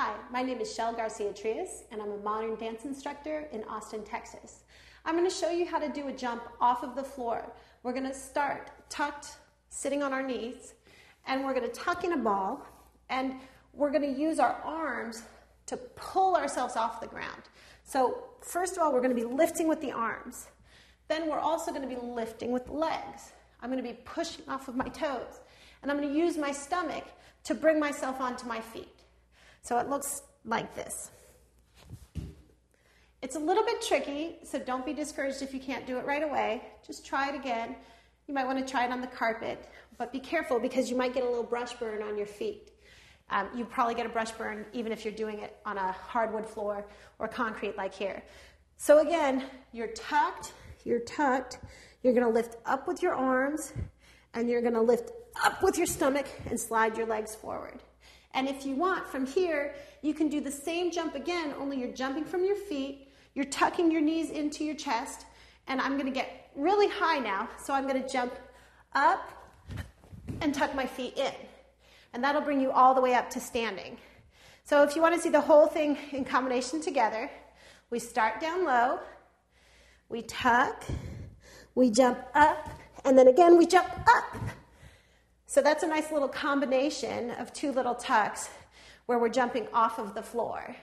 Hi, my name is Shell Garcia Trias, and I'm a modern dance instructor in Austin, Texas. I'm going to show you how to do a jump off of the floor. We're going to start tucked, sitting on our knees, and we're going to tuck in a ball, and we're going to use our arms to pull ourselves off the ground. So, first of all, we're going to be lifting with the arms. Then we're also going to be lifting with the legs. I'm going to be pushing off of my toes, and I'm going to use my stomach to bring myself onto my feet. So it looks like this. It's a little bit tricky, so don't be discouraged if you can't do it right away. Just try it again. You might want to try it on the carpet, but be careful because you might get a little brush burn on your feet. Um, you probably get a brush burn even if you're doing it on a hardwood floor or concrete like here. So again, you're tucked, you're tucked, you're going to lift up with your arms, and you're going to lift up with your stomach and slide your legs forward. And if you want, from here, you can do the same jump again, only you're jumping from your feet, you're tucking your knees into your chest, and I'm gonna get really high now, so I'm gonna jump up and tuck my feet in. And that'll bring you all the way up to standing. So if you wanna see the whole thing in combination together, we start down low, we tuck, we jump up, and then again we jump up. So that's a nice little combination of two little tucks where we're jumping off of the floor.